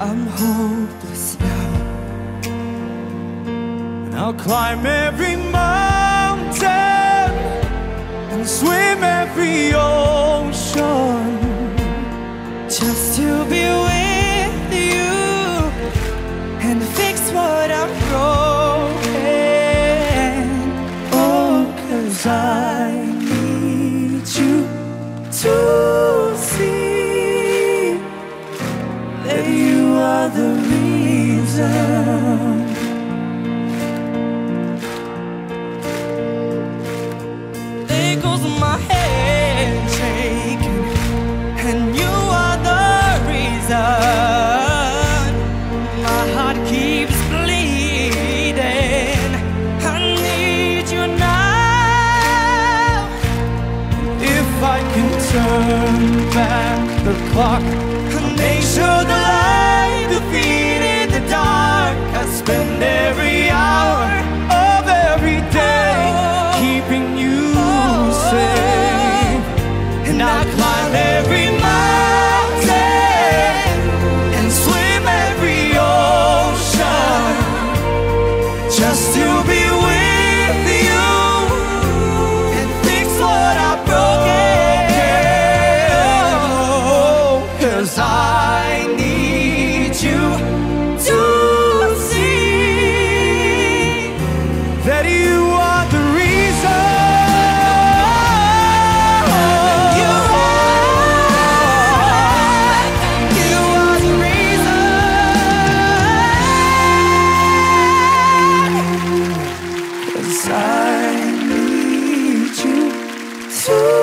I'm hopeless now. And I'll climb every mountain and swim every ocean. Reason. My shaking and you are the reason my heart keeps bleeding. I need you now. If I can turn back the clock, I'll make sure spend every hour of every day keeping you safe. And I climb every mountain and swim every ocean just to. to